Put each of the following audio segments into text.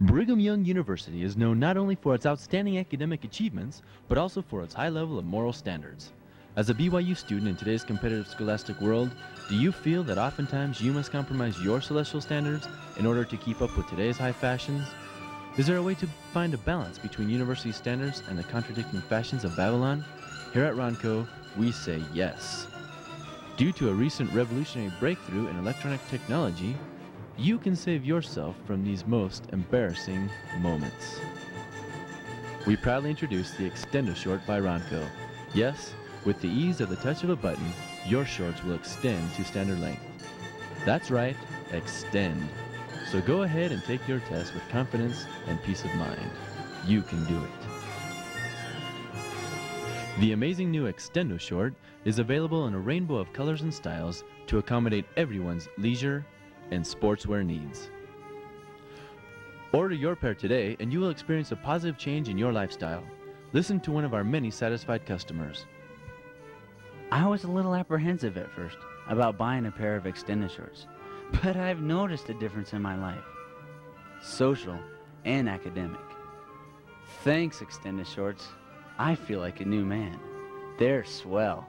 Brigham Young University is known not only for its outstanding academic achievements, but also for its high level of moral standards. As a BYU student in today's competitive scholastic world, do you feel that oftentimes you must compromise your celestial standards in order to keep up with today's high fashions? Is there a way to find a balance between university standards and the contradicting fashions of Babylon? Here at Ronco, we say yes. Due to a recent revolutionary breakthrough in electronic technology, you can save yourself from these most embarrassing moments. We proudly introduce the X-TENDO Short by Ronco. Yes, with the ease of the touch of a button, your shorts will extend to standard length. That's right, extend. So go ahead and take your test with confidence and peace of mind. You can do it. The amazing new X-TENDO short is available in a rainbow of colors and styles to accommodate everyone's leisure and sportswear needs. Order your pair today and you will experience a positive change in your lifestyle. Listen to one of our many satisfied customers. I was a little apprehensive at first about buying a pair of extended shorts, but I've noticed a difference in my life social and academic. Thanks, extended shorts. I feel like a new man. They're swell.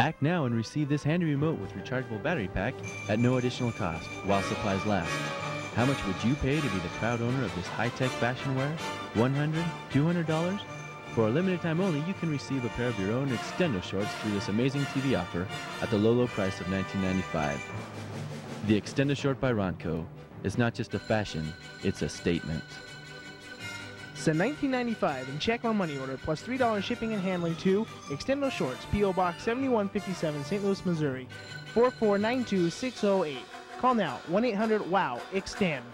Act now and receive this handy remote with rechargeable battery pack at no additional cost while supplies last. How much would you pay to be the proud owner of this high-tech fashion wear? $100? $200? For a limited time only, you can receive a pair of your own X-TENDO shorts through this amazing TV offer at the low, low price of $19.95. The X-TENDO short by Ronco is not just a fashion, it's a statement. Send 19.95 and check on money order plus $3 shipping and handling to X-TENDO Shorts, P.O. Box 7157, St. Louis, Missouri 4492608. Call now 1 800 WOW EXTEND.